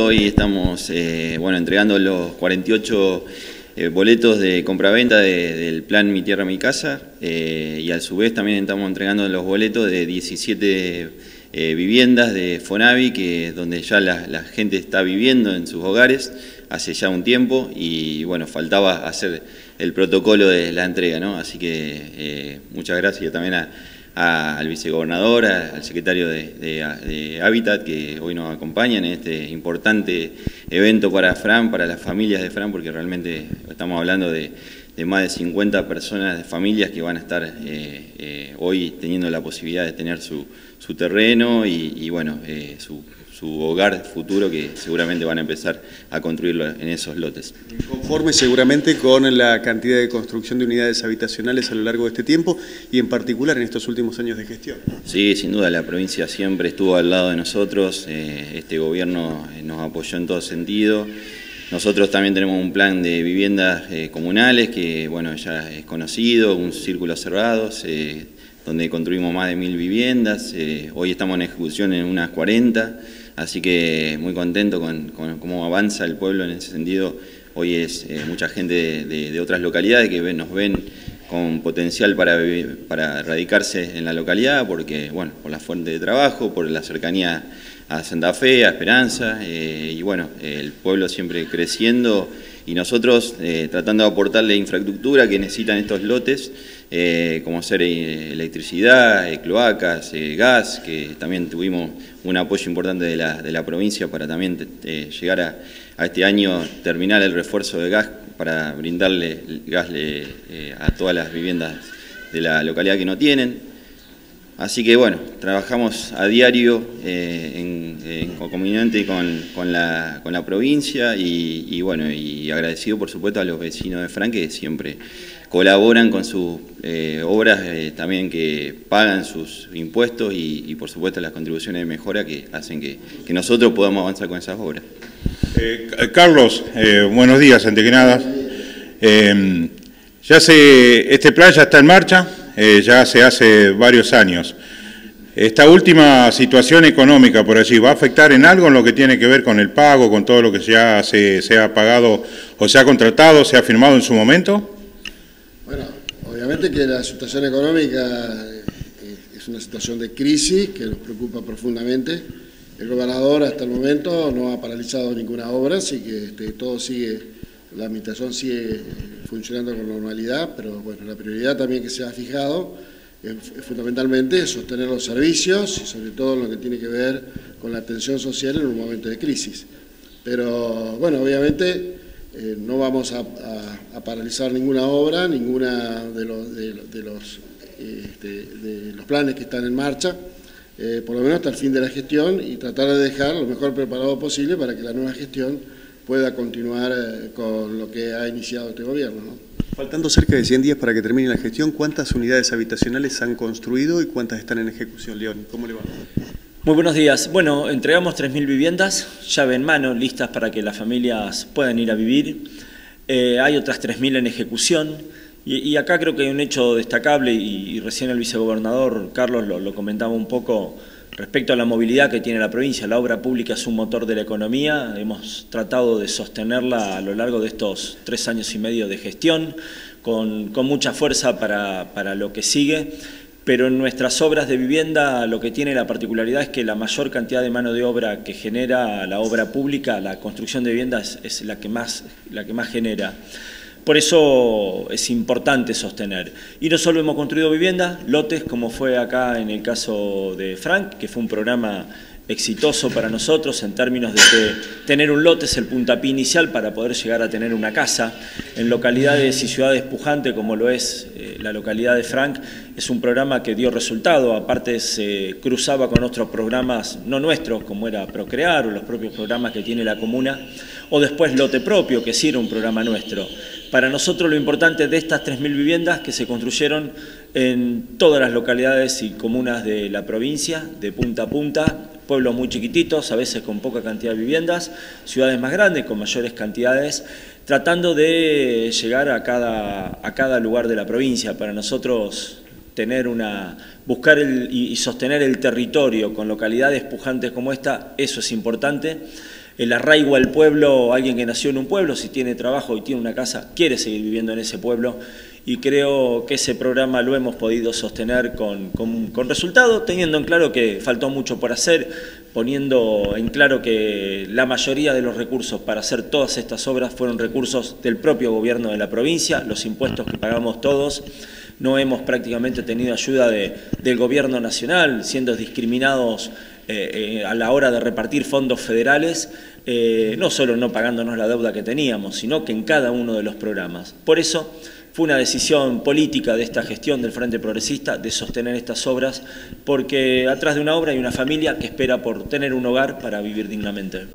Hoy estamos eh, bueno, entregando los 48 eh, boletos de compraventa de, del plan Mi Tierra, Mi Casa eh, y a su vez también estamos entregando los boletos de 17 viviendas de Fonavi, que, donde ya la, gente está viviendo en sus hogares hace ya un tiempo y bueno, faltaba hacer el protocolo de la entrega, ¿no? Así que muchas gracias también a al vicegobernador, al secretario de, Hábitat que hoy nos acompañan en este importante evento para Fran, para las familias de Fran, porque realmente estamos hablando de, más de 50 personas, de familias que van a estar eh, eh, hoy teniendo la posibilidad de tener su, terreno y, bueno, eh, su su hogar futuro que seguramente van a empezar a construirlo en esos lotes. Conforme seguramente con la cantidad de construcción de unidades habitacionales a lo largo de este tiempo y en particular en estos últimos años de gestión. Sí, sin duda, la provincia siempre estuvo al lado de nosotros, eh, este gobierno eh, nos apoyó en todo sentido. Nosotros también tenemos un plan de viviendas eh, comunales que bueno, ya es conocido, un círculo cerrado, donde construimos más de mil viviendas, hoy estamos en ejecución en unas 40. Así que muy contento con, cómo avanza el pueblo en ese sentido. Hoy es eh, mucha gente de, otras localidades que nos ven con potencial para, para radicarse en la localidad, porque, bueno, por la fuente de trabajo, por la cercanía a Santa Fe, a Esperanza, eh, y bueno, el pueblo siempre creciendo y nosotros eh, tratando de aportarle infraestructura que necesitan estos lotes, como ser electricidad, cloacas, gas, que también tuvimos un apoyo importante de la, de la provincia para también eh, llegar a, a, este año terminar el refuerzo de gas para brindarle gas eh, a todas las viviendas de la localidad que no tienen. Así que bueno, trabajamos a diario eh, en, en con, la, provincia y, bueno, y agradecido por supuesto a los vecinos de Fran que siempre colaboran con sus eh, obras, eh, también que pagan sus impuestos y, por supuesto las contribuciones de mejora que hacen que, nosotros podamos avanzar con esas obras. Eh, Carlos, buenos días, ante que nada. ya se, este plan ya está en marcha, ya se hace varios años. Esta última situación económica, por allí, ¿va a afectar en algo en lo que tiene que ver con el pago, con todo lo que ya se, se ha pagado o se ha contratado, se ha firmado en su momento? Bueno, obviamente que la situación económica eh, es una situación de crisis que nos preocupa profundamente. El gobernador hasta el momento no ha paralizado ninguna obra, así que este, todo sigue, la administración sigue funcionando con normalidad, pero bueno, la prioridad también que se ha fijado es, fundamentalmente sostener los servicios y sobre todo lo que tiene que ver con la atención social en un momento de crisis. Pero bueno, obviamente eh, no vamos a, paralizar ninguna obra, ninguna de los, de, este, de los planes que están en marcha, eh, por lo menos hasta el fin de la gestión y tratar de dejar lo mejor preparado posible para que la nueva gestión pueda continuar eh, con lo que ha iniciado este gobierno. Faltando cerca de 100 días para que termine la gestión, ¿cuántas unidades habitacionales han construido y cuántas están en ejecución, León? ¿Cómo le va? Muy buenos días. Bueno, entregamos 3.000 viviendas, llave en mano, listas para que las familias puedan ir a vivir. Eh, hay otras 3.000 en ejecución. Y, acá creo que hay un hecho destacable, y, recién el vicegobernador Carlos lo, comentaba un poco respecto a la movilidad que tiene la provincia. La obra pública es un motor de la economía. Hemos tratado de sostenerla a lo largo de estos tres años y medio de gestión, con, mucha fuerza para, para lo que sigue pero en nuestras obras de vivienda lo que tiene la particularidad es que la mayor cantidad de mano de obra que genera la obra pública, la construcción de viviendas, es la que más, la que más genera. Por eso es importante sostener. Y no solo hemos construido viviendas, lotes, como fue acá en el caso de Frank, que fue un programa exitoso para nosotros en términos de que tener un lote es el puntapié inicial para poder llegar a tener una casa. En localidades y ciudades pujantes como lo es eh, la localidad de Frank, es un programa que dio resultado, aparte se cruzaba con otros programas no nuestros, como era Procrear o los propios programas que tiene la comuna, o después Lote Propio, que sí era un programa nuestro. Para nosotros lo importante de estas 3.000 viviendas que se construyeron en todas las localidades y comunas de la provincia, de punta a punta, pueblos muy chiquititos, a veces con poca cantidad de viviendas, ciudades más grandes con mayores cantidades, tratando de llegar a cada, a cada lugar de la provincia. Para nosotros tener una, buscar y sostener el territorio con localidades pujantes como esta, eso es importante. el arraigo al pueblo, alguien que nació en un pueblo, si tiene trabajo y tiene una casa, quiere seguir viviendo en ese pueblo y creo que ese programa lo hemos podido sostener con, con, resultado, teniendo en claro que faltó mucho por hacer, poniendo en claro que la mayoría de los recursos para hacer todas estas obras fueron recursos del propio gobierno de la provincia, los impuestos que pagamos todos, no hemos prácticamente tenido ayuda del gobierno nacional, siendo discriminados eh, eh, a la hora de repartir fondos federales, eh, no solo no pagándonos la deuda que teníamos, sino que en cada uno de los programas. Por eso fue una decisión política de esta gestión del Frente Progresista de sostener estas obras, porque atrás de una obra hay una familia que espera por tener un hogar para vivir dignamente.